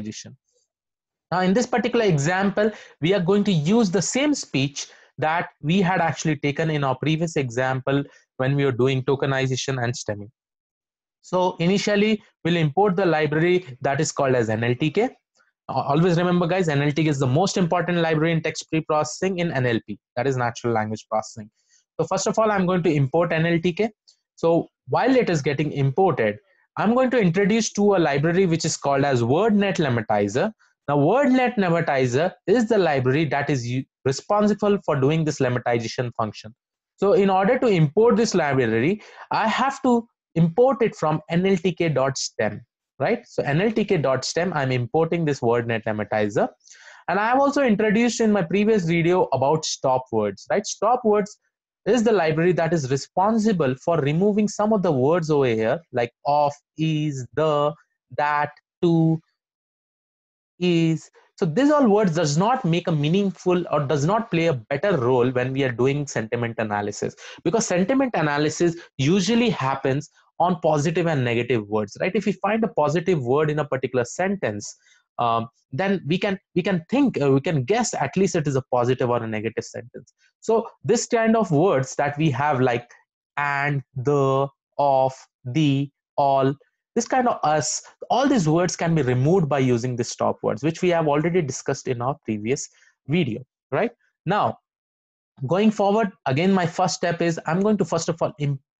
lemmatization. Now, in this particular example, we are going to use the same speech that we had actually taken in our previous example when we were doing tokenization and stemming. So initially, we'll import the library that is called as NLTK. Always remember guys, NLTK is the most important library in text pre-processing in NLP, that is natural language processing. So first of all, I'm going to import NLTK. So while it is getting imported, I'm going to introduce to a library which is called as WordNet Lemmatizer. Now WordNet Lemmatizer is the library that is responsible for doing this lemmatization function. So in order to import this library, I have to import it from nltk.stem, right? So nltk.stem, I'm importing this WordNet Lemmatizer. And I have also introduced in my previous video about stop words, right? Stop words is the library that is responsible for removing some of the words over here like of, is, the, that, to, is. So these all words does not make a meaningful or does not play a better role when we are doing sentiment analysis because sentiment analysis usually happens on positive and negative words, right? If we find a positive word in a particular sentence, um, then we can we can think uh, we can guess at least it is a positive or a negative sentence. So this kind of words that we have like and the of the all this kind of us all these words can be removed by using the stop words which we have already discussed in our previous video right? Now going forward again my first step is i'm going to first of all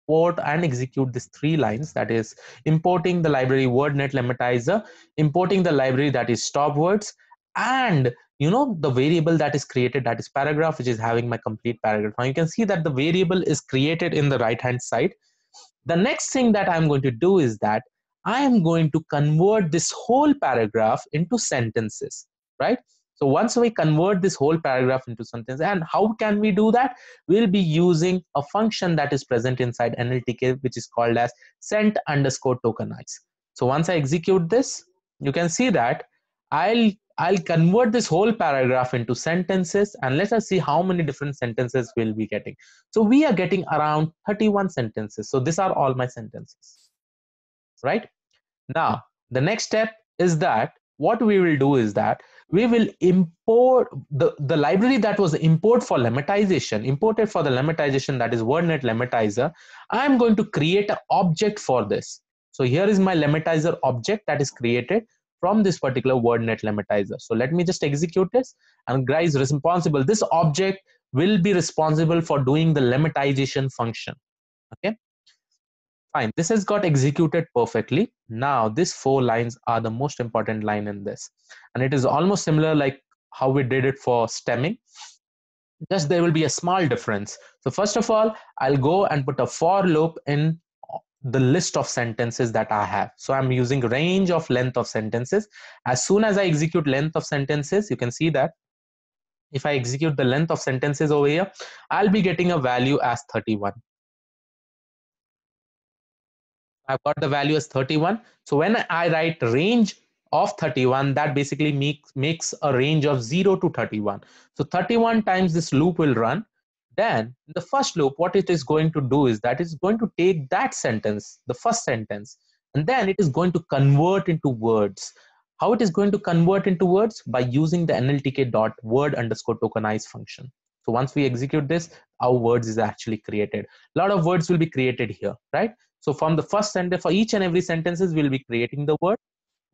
import and execute these three lines that is importing the library wordnet lemmatizer importing the library that is stop words and you know the variable that is created that is paragraph which is having my complete paragraph. Now you can see that the variable is created in the right hand side. The next thing that i'm going to do is that i am going to convert this whole paragraph into sentences right so once we convert this whole paragraph into sentence, and how can we do that? We'll be using a function that is present inside NLTK, which is called as sent underscore tokenize. So once I execute this, you can see that I'll I'll convert this whole paragraph into sentences and let us see how many different sentences we'll be getting. So we are getting around 31 sentences. So these are all my sentences, right? Now, the next step is that what we will do is that we will import the, the library that was import for lemmatization, imported for the lemmatization that is WordNet Lemmatizer. I'm going to create an object for this. So here is my lemmatizer object that is created from this particular WordNet Lemmatizer. So let me just execute this and guys responsible. This object will be responsible for doing the lemmatization function. Okay. Fine, this has got executed perfectly. Now, these four lines are the most important line in this. And it is almost similar like how we did it for stemming. Just there will be a small difference. So first of all, I'll go and put a for loop in the list of sentences that I have. So I'm using range of length of sentences. As soon as I execute length of sentences, you can see that if I execute the length of sentences over here, I'll be getting a value as 31. I've got the value as 31. So when I write range of 31, that basically makes, makes a range of 0 to 31. So 31 times this loop will run. Then the first loop, what it is going to do is that it's going to take that sentence, the first sentence, and then it is going to convert into words. How it is going to convert into words? By using the NLTK dot word underscore tokenize function. So once we execute this, our words is actually created. A lot of words will be created here, right? So from the first sentence, for each and every sentences, we'll be creating the word.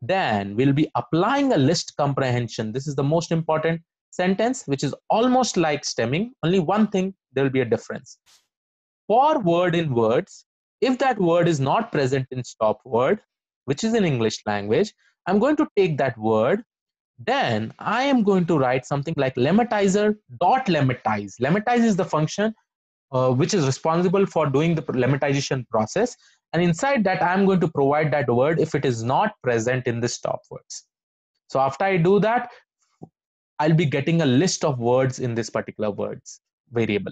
Then we'll be applying a list comprehension. This is the most important sentence, which is almost like stemming. Only one thing, there will be a difference. For word in words, if that word is not present in stop word, which is in English language, I'm going to take that word then I am going to write something like lemmatizer dot lemmatize. Lemmatize is the function uh, which is responsible for doing the lemmatization process. And inside that, I'm going to provide that word if it is not present in the stop words. So after I do that, I'll be getting a list of words in this particular words variable.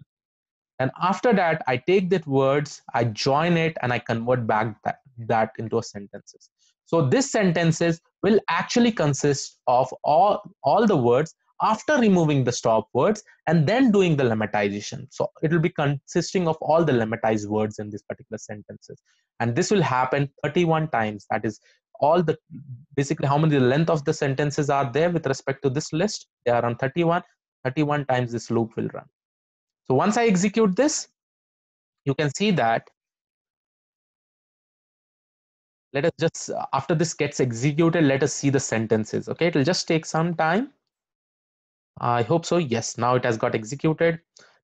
And after that, I take that words, I join it, and I convert back that, that into a sentences. So this sentences will actually consist of all, all the words after removing the stop words and then doing the lemmatization. So it will be consisting of all the lemmatized words in these particular sentences. And this will happen 31 times. That is all the basically how many length of the sentences are there with respect to this list they are on 31 31 times this loop will run so once i execute this you can see that let us just after this gets executed let us see the sentences okay it will just take some time i hope so. Yes now it has got executed.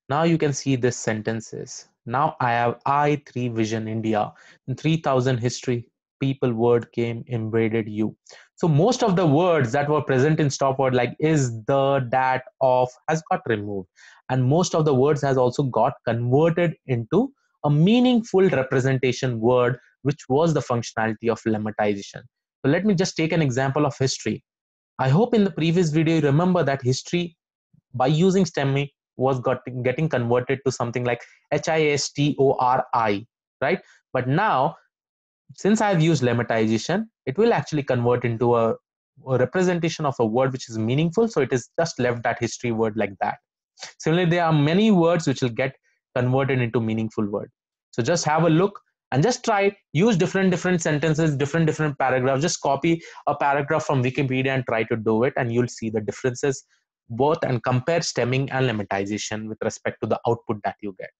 Now you can see this sentences. Now i have i3 vision india. In 3000 history people word came invaded you. So most of the words that were present in stop word like is the that of has got removed. And most of the words has also got converted into a meaningful representation word which was the functionality of lemmatization so let me just take an example of history i hope in the previous video you remember that history by using stemming was got, getting converted to something like H-I-S-T-O-R-I, right? But now since I've used lemmatization, it will actually convert into a, a, representation of a word which is meaningful. So it is just left that history word like that. Similarly, there are many words which will get converted into meaningful word. So just have a look and just try use different different sentences, different different paragraphs. Just copy a paragraph from Wikipedia and try to do it, and you'll see the differences both and compare stemming and lemmatization with respect to the output that you get.